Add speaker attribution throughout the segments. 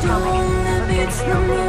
Speaker 1: Don't
Speaker 2: be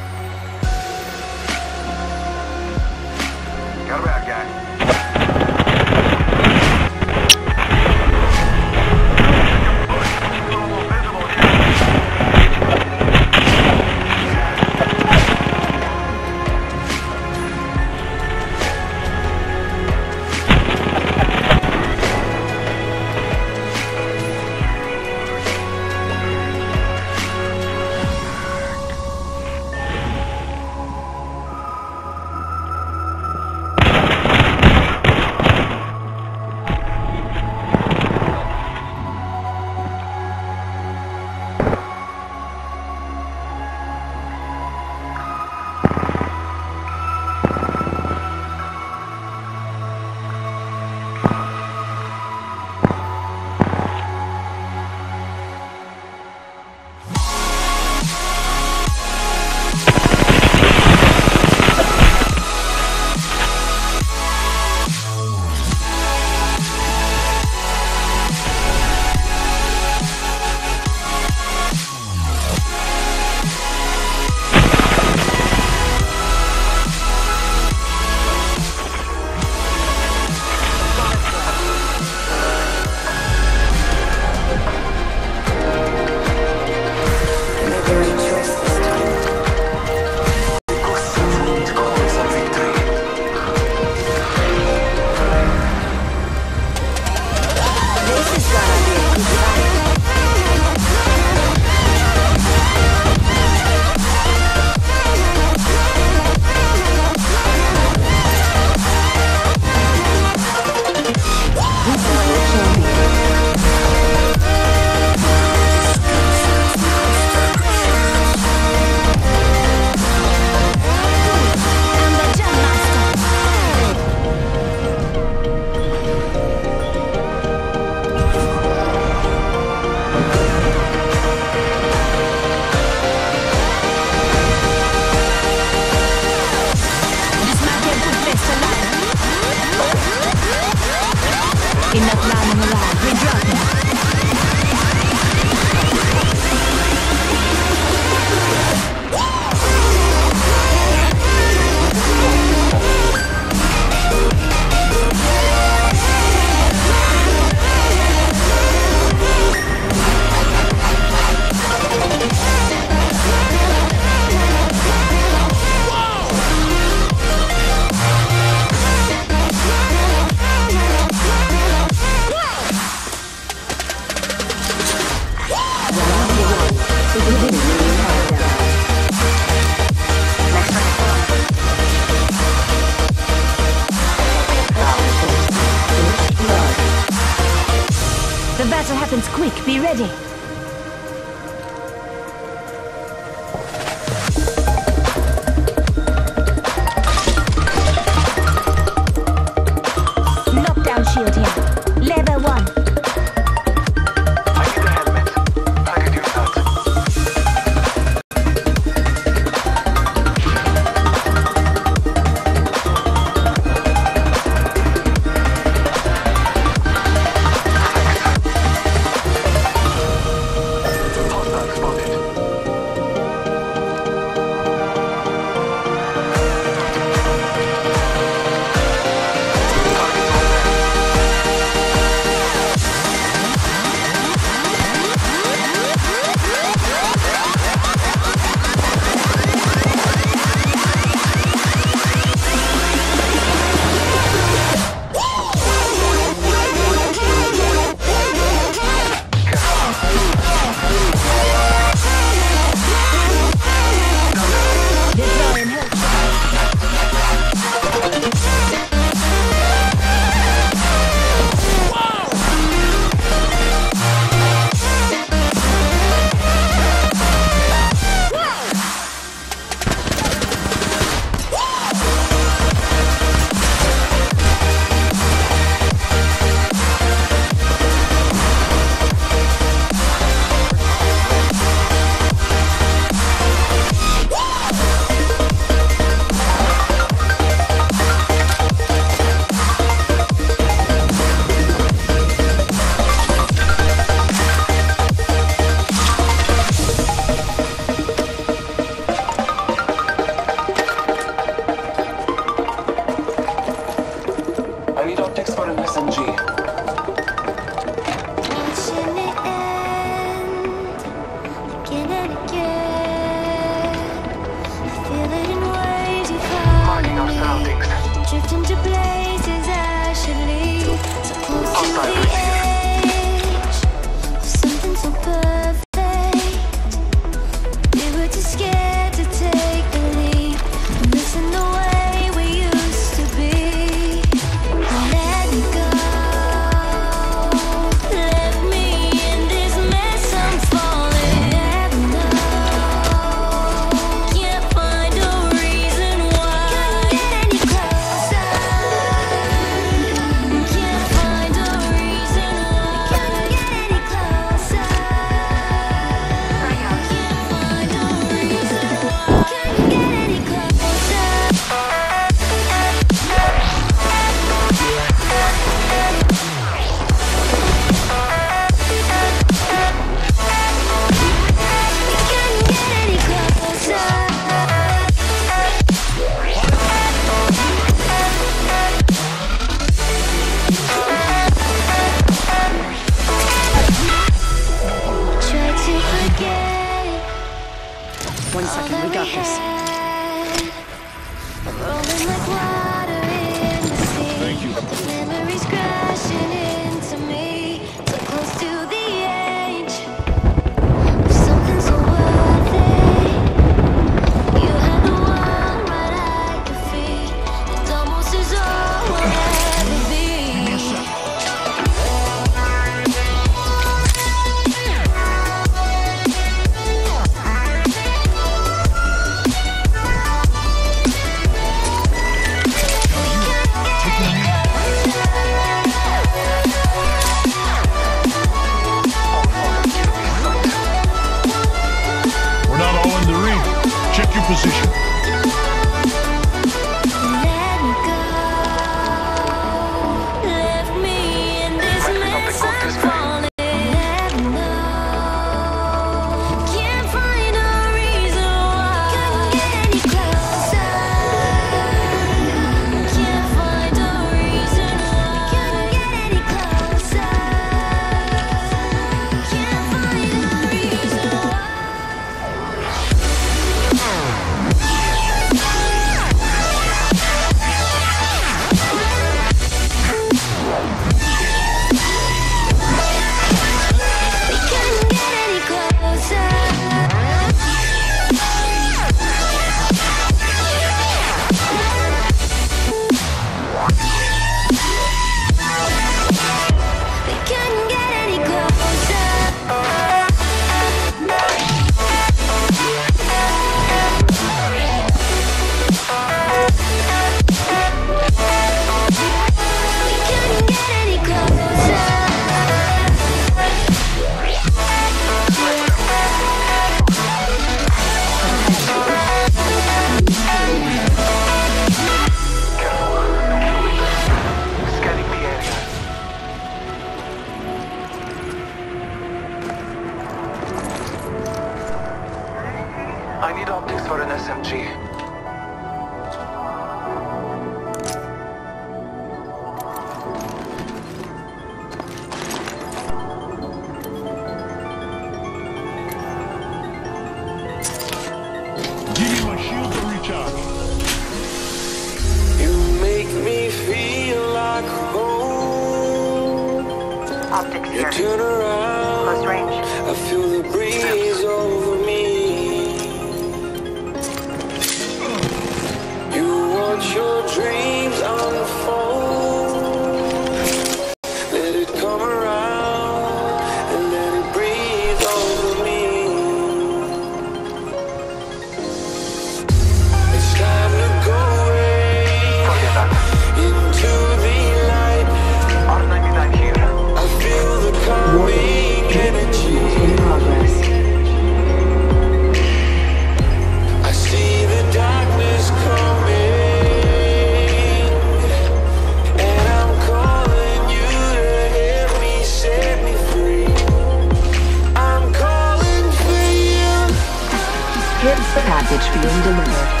Speaker 3: which we delivered.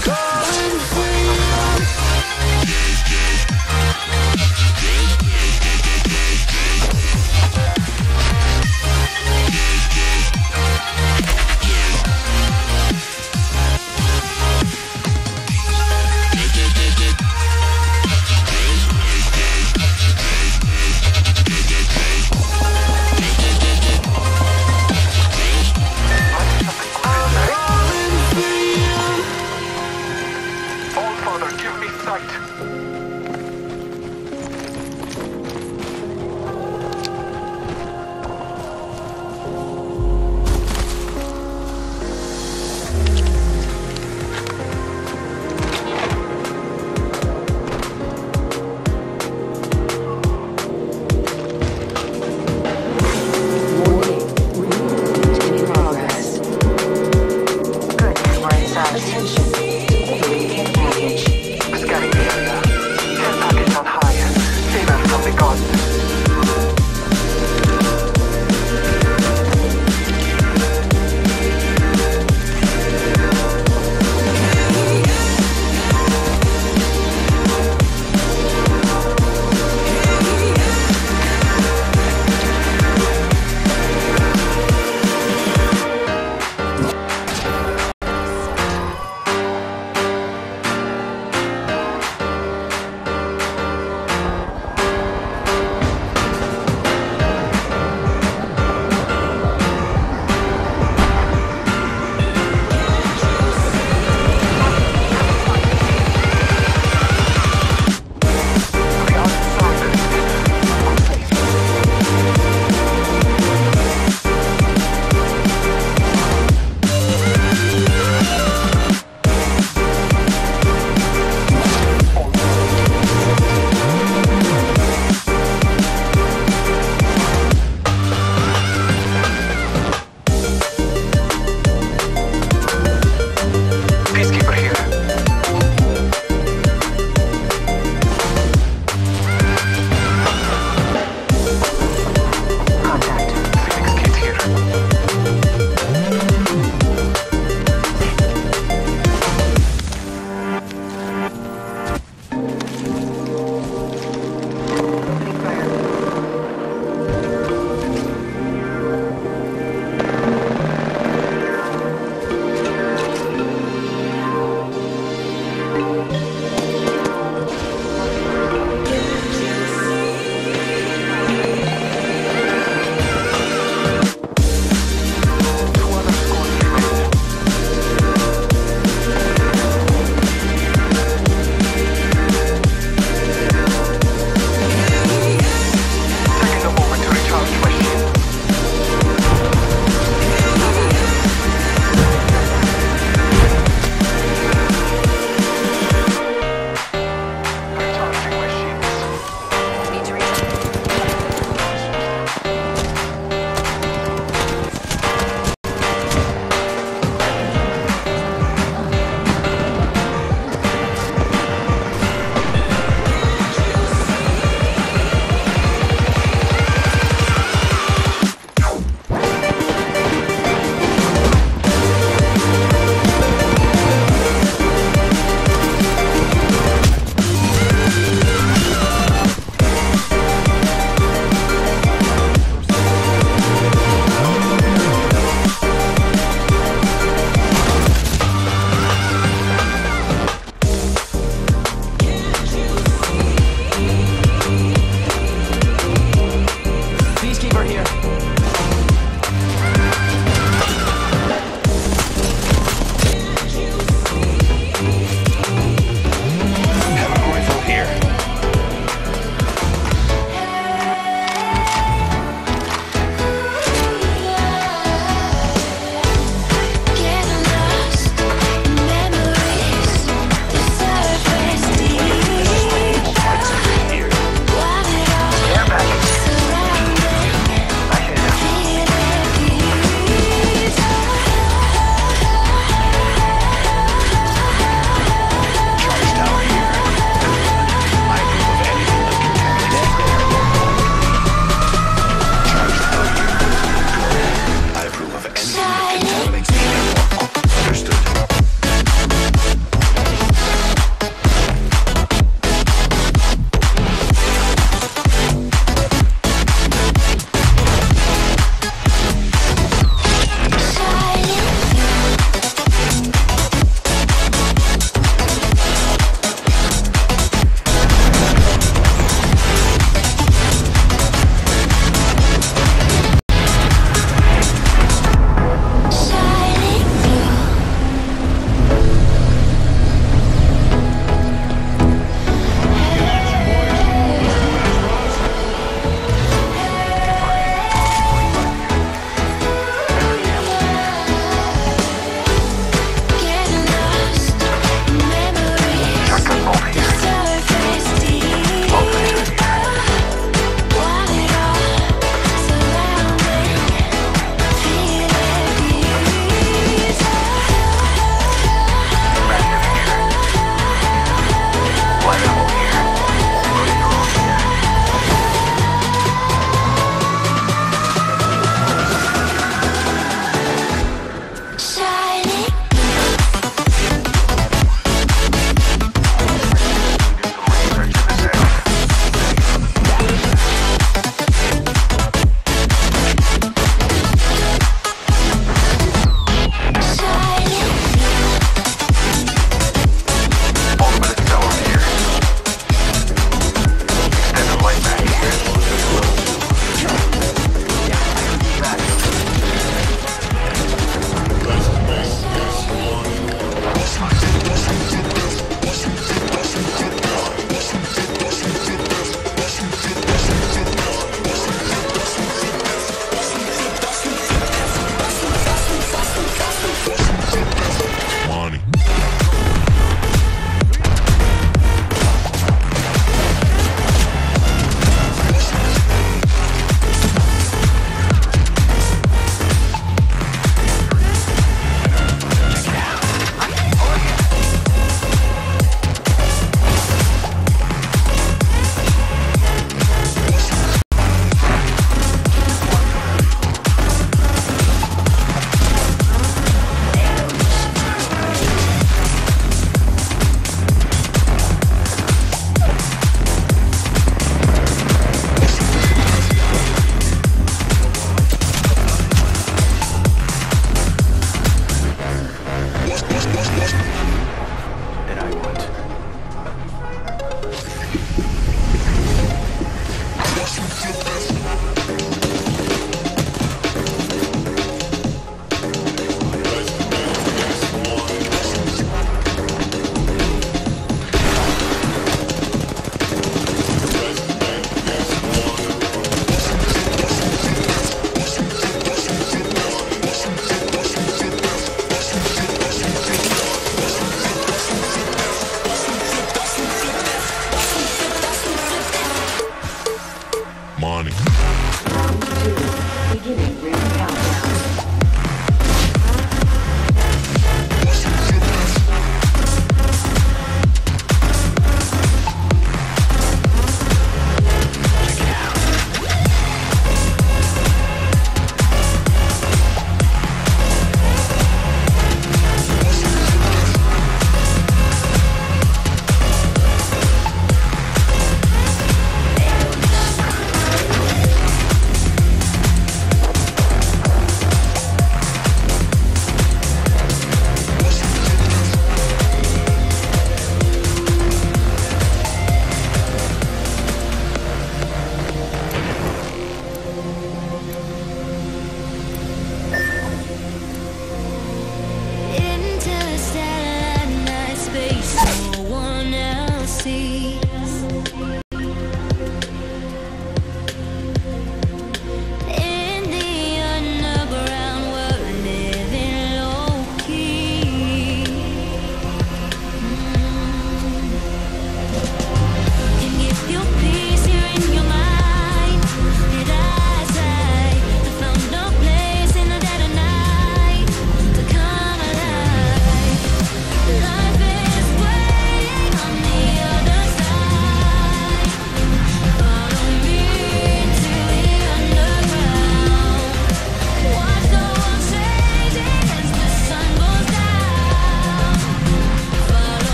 Speaker 4: come.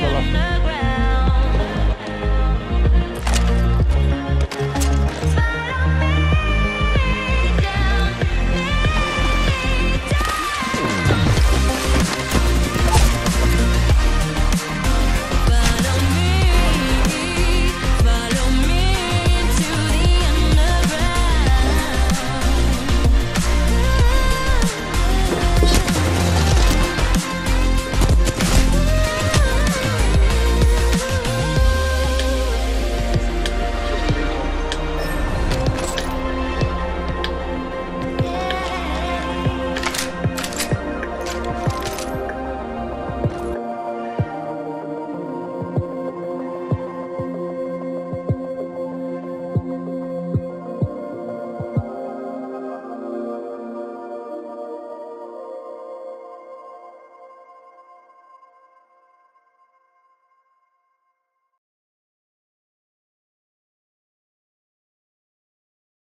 Speaker 5: Thanks, brother.